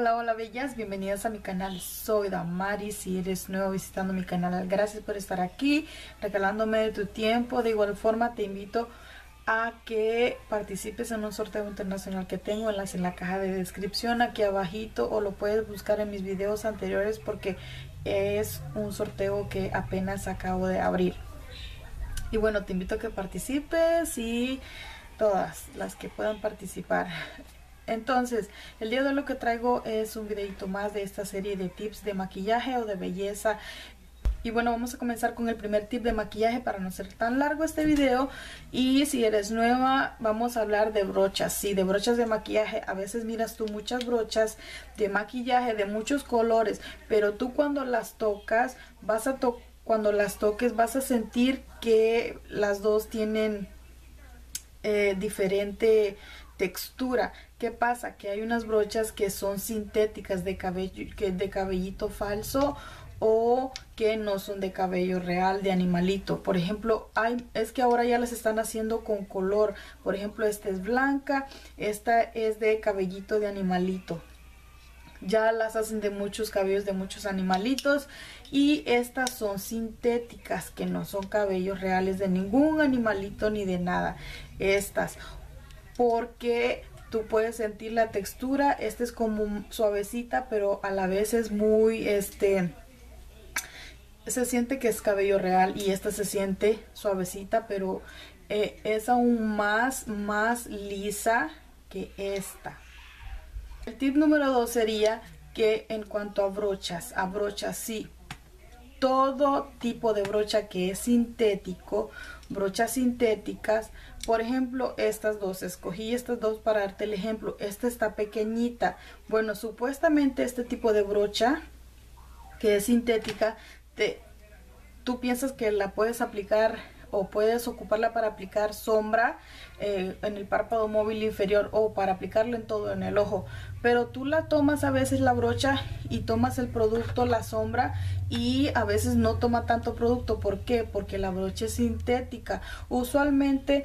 Hola, hola bellas, bienvenidas a mi canal, soy Damari, si eres nuevo visitando mi canal, gracias por estar aquí, regalándome de tu tiempo, de igual forma te invito a que participes en un sorteo internacional que tengo, enlace en la caja de descripción aquí abajito o lo puedes buscar en mis videos anteriores porque es un sorteo que apenas acabo de abrir. Y bueno, te invito a que participes y todas las que puedan participar. Entonces, el día de hoy lo que traigo es un videito más de esta serie de tips de maquillaje o de belleza. Y bueno, vamos a comenzar con el primer tip de maquillaje para no ser tan largo este video. Y si eres nueva, vamos a hablar de brochas. Sí, de brochas de maquillaje. A veces miras tú muchas brochas de maquillaje de muchos colores. Pero tú cuando las tocas, vas a to cuando las toques vas a sentir que las dos tienen eh, diferente textura. ¿Qué pasa? Que hay unas brochas que son sintéticas de cabello, que de cabellito falso o que no son de cabello real, de animalito. Por ejemplo, hay, es que ahora ya las están haciendo con color. Por ejemplo, esta es blanca, esta es de cabellito de animalito. Ya las hacen de muchos cabellos de muchos animalitos y estas son sintéticas que no son cabellos reales de ningún animalito ni de nada. Estas porque tú puedes sentir la textura, este es como suavecita, pero a la vez es muy, este, se siente que es cabello real y esta se siente suavecita, pero eh, es aún más, más lisa que esta. El tip número dos sería que en cuanto a brochas, a brochas sí, todo tipo de brocha que es sintético, brochas sintéticas, por ejemplo, estas dos, escogí estas dos para darte el ejemplo, esta está pequeñita, bueno, supuestamente este tipo de brocha que es sintética, te, tú piensas que la puedes aplicar o puedes ocuparla para aplicar sombra eh, en el párpado móvil inferior o para aplicarlo en todo en el ojo. Pero tú la tomas a veces la brocha y tomas el producto la sombra y a veces no toma tanto producto. ¿por qué? porque la brocha es sintética. Usualmente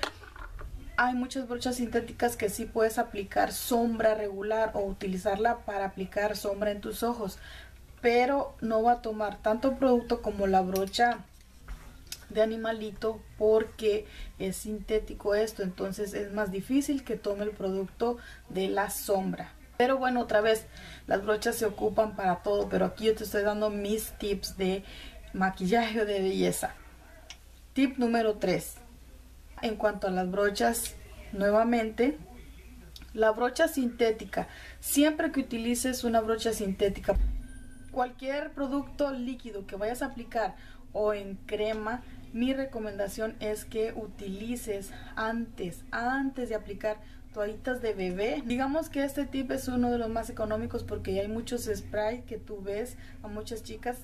hay muchas brochas sintéticas que sí puedes aplicar sombra regular o utilizarla para aplicar sombra en tus ojos pero no va a tomar tanto producto como la brocha de animalito porque es sintético esto entonces es más difícil que tome el producto de la sombra. Pero bueno otra vez las brochas se ocupan para todo pero aquí yo te estoy dando mis tips de maquillaje de belleza. Tip número 3 en cuanto a las brochas nuevamente la brocha sintética. Siempre que utilices una brocha sintética cualquier producto líquido que vayas a aplicar o en crema mi recomendación es que utilices antes, antes de aplicar toallitas de bebé. Digamos que este tip es uno de los más económicos porque hay muchos spray que tú ves a muchas chicas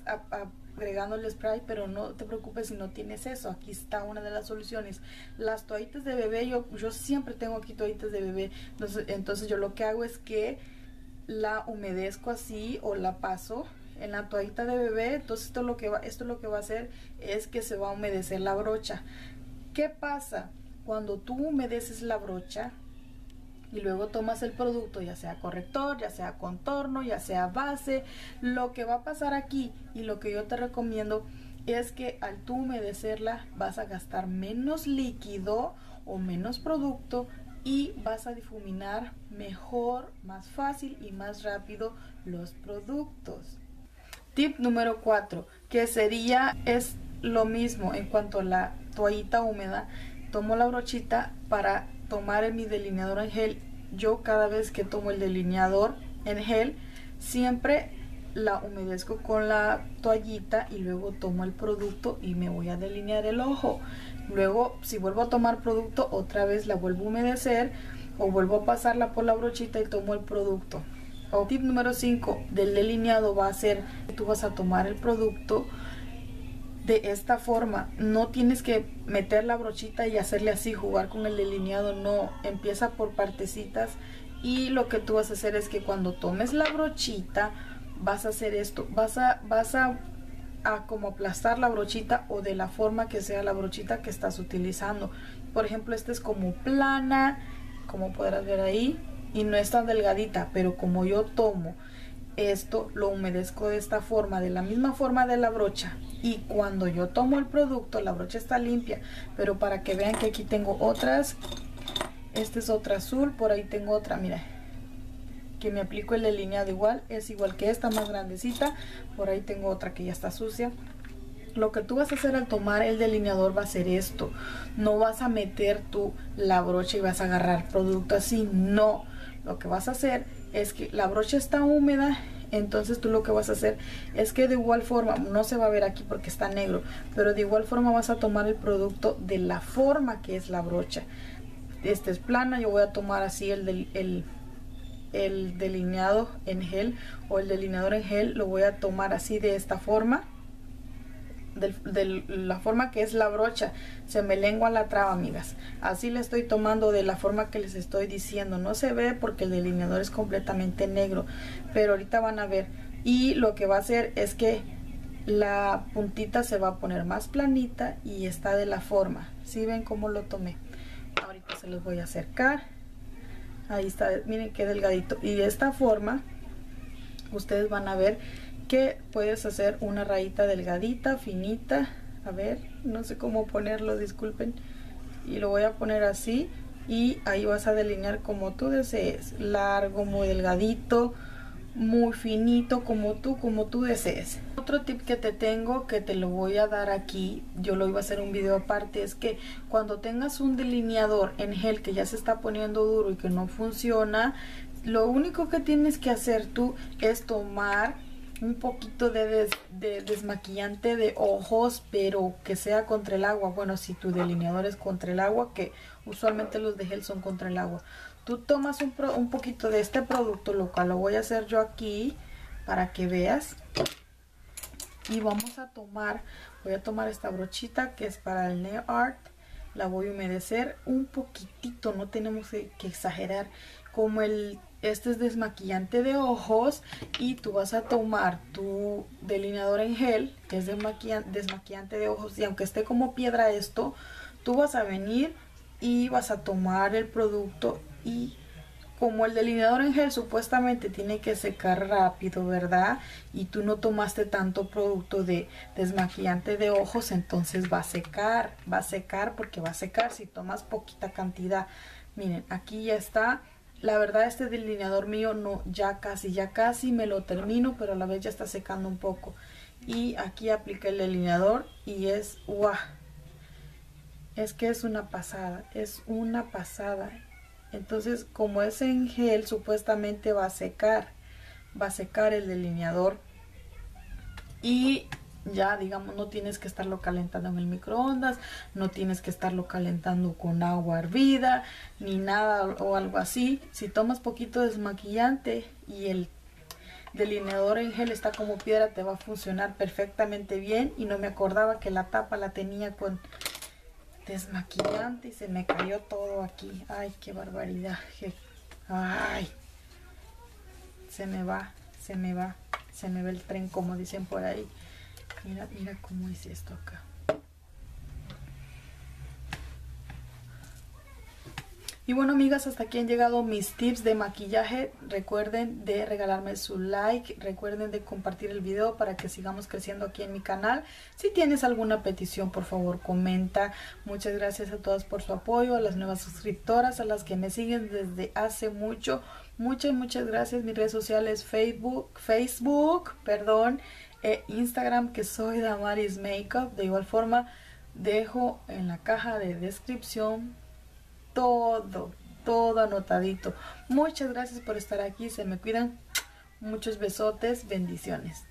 agregando el spray, pero no te preocupes si no tienes eso. Aquí está una de las soluciones. Las toallitas de bebé, yo, yo siempre tengo aquí toallitas de bebé. Entonces, entonces yo lo que hago es que la humedezco así o la paso en la toallita de bebé, entonces esto lo que va, esto lo que va a hacer es que se va a humedecer la brocha. ¿Qué pasa? Cuando tú humedeces la brocha y luego tomas el producto, ya sea corrector, ya sea contorno, ya sea base, lo que va a pasar aquí y lo que yo te recomiendo es que al tú humedecerla vas a gastar menos líquido o menos producto y vas a difuminar mejor, más fácil y más rápido los productos. Tip número 4, que sería, es lo mismo en cuanto a la toallita húmeda. Tomo la brochita para tomar mi delineador en gel. Yo cada vez que tomo el delineador en gel, siempre la humedezco con la toallita y luego tomo el producto y me voy a delinear el ojo. Luego, si vuelvo a tomar producto, otra vez la vuelvo a humedecer o vuelvo a pasarla por la brochita y tomo el producto. Tip número 5 del delineado va a ser que tú vas a tomar el producto de esta forma. No tienes que meter la brochita y hacerle así, jugar con el delineado. No, empieza por partecitas y lo que tú vas a hacer es que cuando tomes la brochita vas a hacer esto. Vas a, vas a, a como aplastar la brochita o de la forma que sea la brochita que estás utilizando. Por ejemplo, esta es como plana, como podrás ver ahí y no es tan delgadita, pero como yo tomo esto lo humedezco de esta forma, de la misma forma de la brocha. Y cuando yo tomo el producto, la brocha está limpia. Pero para que vean que aquí tengo otras. Esta es otra azul, por ahí tengo otra, mira. Que me aplico el delineado igual, es igual que esta, más grandecita. Por ahí tengo otra que ya está sucia. Lo que tú vas a hacer al tomar el delineador va a ser esto. No vas a meter tú la brocha y vas a agarrar producto así, no. Lo que vas a hacer es que la brocha está húmeda entonces tú lo que vas a hacer es que de igual forma, no se va a ver aquí porque está negro, pero de igual forma vas a tomar el producto de la forma que es la brocha. Esta es plana, yo voy a tomar así el, del, el, el delineado en gel o el delineador en gel, lo voy a tomar así de esta forma de, la forma que es la brocha. Se me lengua la traba amigas. Así le estoy tomando de la forma que les estoy diciendo. No se ve porque el delineador es completamente negro pero ahorita van a ver. Y lo que va a hacer es que la puntita se va a poner más planita y está de la forma. Si ven cómo lo tomé ahorita se los voy a acercar. Ahí está miren qué delgadito. Y de esta forma ustedes van a ver que puedes hacer una rayita delgadita, finita. A ver, no sé cómo ponerlo, disculpen. Y lo voy a poner así y ahí vas a delinear como tú desees. Largo, muy delgadito, muy finito, como tú, como tú desees. Otro tip que te tengo, que te lo voy a dar aquí, yo lo iba a hacer un video aparte, es que cuando tengas un delineador en gel que ya se está poniendo duro y que no funciona, lo único que tienes que hacer tú es tomar un poquito de, desmaquillante de ojos, pero que sea contra el agua. Bueno, si tu delineador es contra el agua, que usualmente los de gel son contra el agua. Tú tomas un, un poquito de este producto, lo cual lo voy a hacer yo aquí para que veas. Y vamos a tomar, voy a tomar esta brochita que es para el nail art. La voy a humedecer un poquitito, no tenemos que exagerar. Como el este es desmaquillante de ojos y tú vas a tomar tu delineador en gel, que es desmaquillante de ojos y aunque esté como piedra esto, tú vas a venir y vas a tomar el producto y como el delineador en gel supuestamente tiene que secar rápido, ¿verdad? Y tú no tomaste tanto producto de desmaquillante de ojos, entonces va a secar, va a secar porque va a secar si tomas poquita cantidad. Miren, aquí ya está la verdad este delineador mío no, ya casi, ya casi me lo termino, pero a la vez ya está secando un poco. Y aquí apliqué el delineador y es, ¡guau! Es que es una pasada, es una pasada. Entonces, como es en gel, supuestamente va a secar, va a secar el delineador. Y ya digamos no tienes que estarlo calentando en el microondas, no tienes que estarlo calentando con agua hervida ni nada o algo así. Si tomas poquito desmaquillante y el delineador en gel está como piedra te va a funcionar perfectamente bien y no me acordaba que la tapa la tenía con desmaquillante y se me cayó todo aquí. Ay, qué barbaridad. Ay, se me va, se me va, se me ve el tren como dicen por ahí. Mira, mira cómo es esto acá. Y bueno amigas, hasta aquí han llegado mis tips de maquillaje. Recuerden de regalarme su like, recuerden de compartir el video para que sigamos creciendo aquí en mi canal. Si tienes alguna petición, por favor comenta. Muchas gracias a todas por su apoyo, a las nuevas suscriptoras, a las que me siguen desde hace mucho. Muchas, muchas gracias. Mis redes sociales, Facebook, Facebook, perdón, e Instagram que soy Damaris Makeup. De igual forma dejo en la caja de descripción todo, todo anotadito. Muchas gracias por estar aquí. Se me cuidan. Muchos besotes. Bendiciones.